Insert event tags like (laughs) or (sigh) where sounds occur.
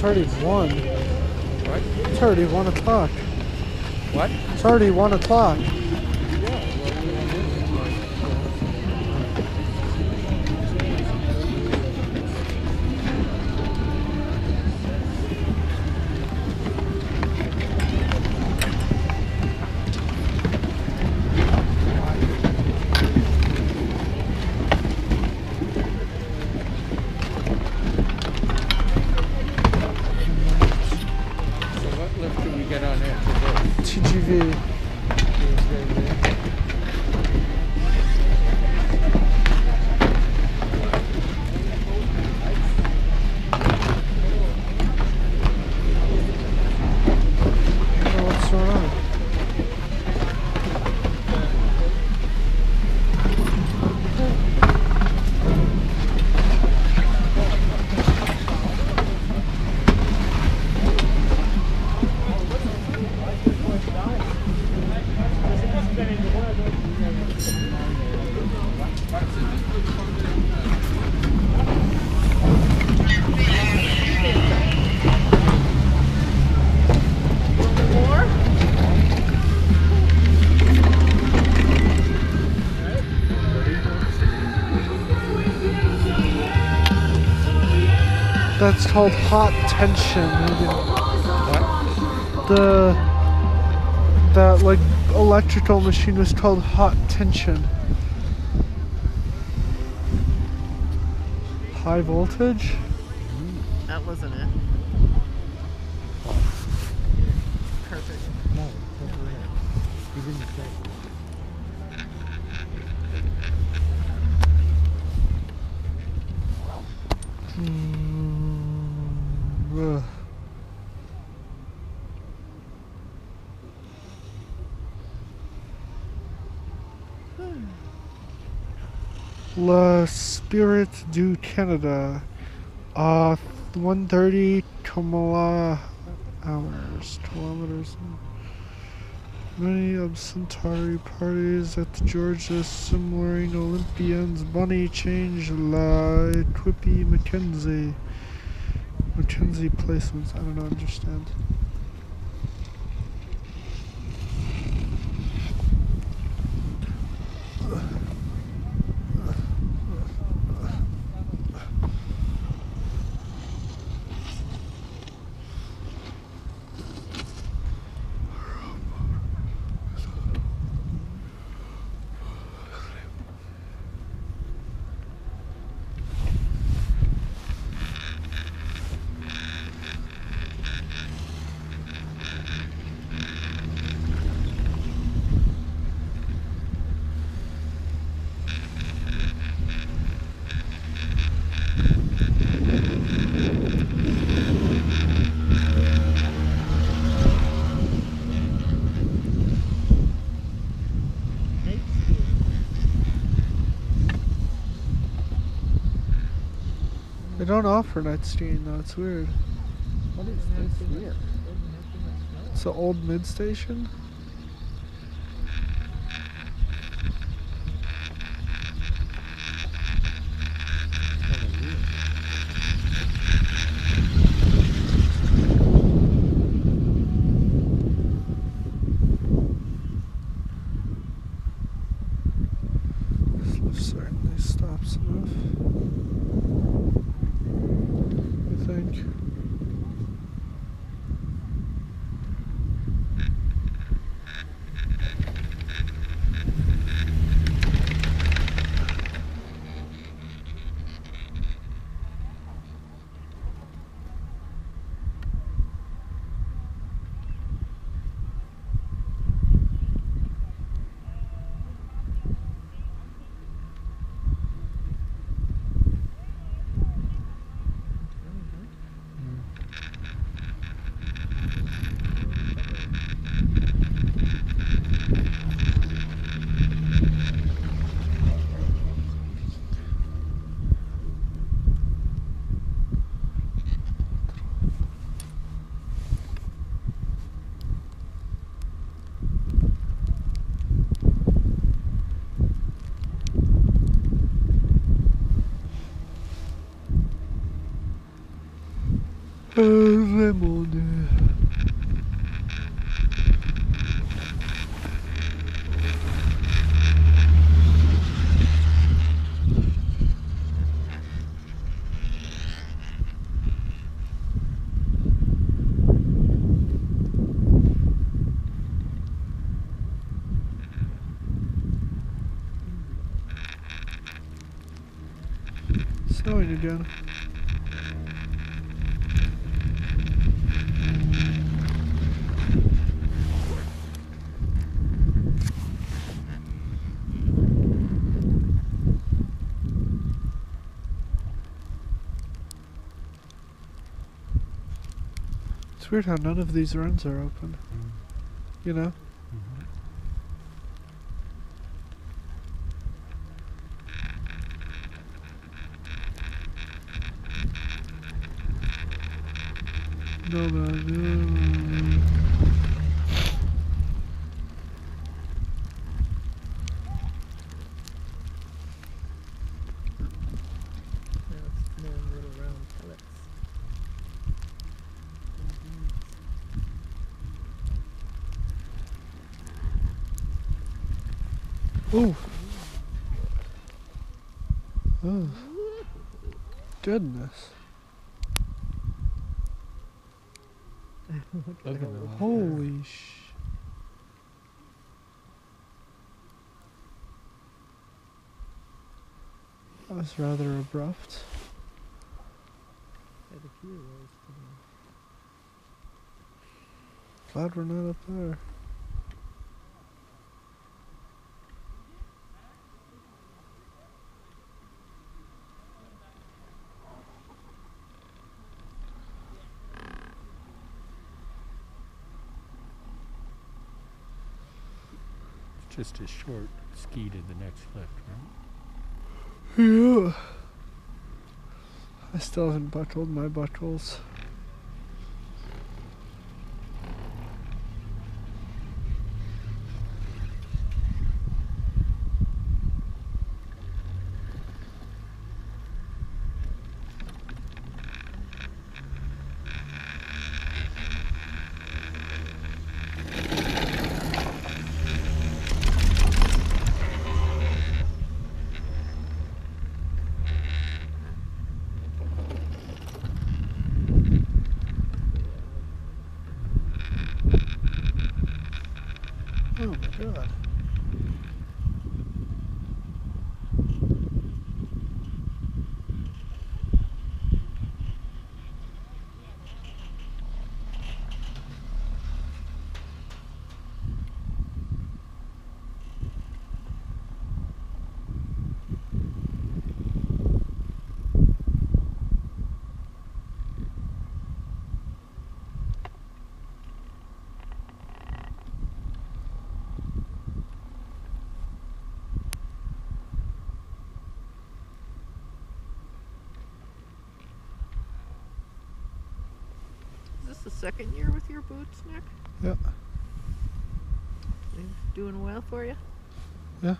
It's already one. What? It's already one o'clock. What? It's already one o'clock. That's called hot tension. What? The that like electrical machine was called hot tension. High voltage? That wasn't it. Perfect. No, La Spirit du Canada. Uh, 130 Kamala hours, kilometers. Many of Centauri parties at the Georgia Simmering Olympians. Bunny change La Equippy Mackenzie. Mackenzie placements. I don't understand. Don't offer night skiing though, it's weird. What is this here? It's the old mid station? vraiment de... Snowing again. It's weird how none of these runs are open. You know? Mhm. No, no, no. Ooh. Oh. Goodness. (laughs) Look at them. Holy sh. That was rather abrupt. Had a few of those today. Glad we're not up there. Just a short ski to the next lift, right? Yeah. I still haven't buckled my buckles. Oh my god. Is this the second year with your boots, Nick? Yeah. Doing well for you? Yeah.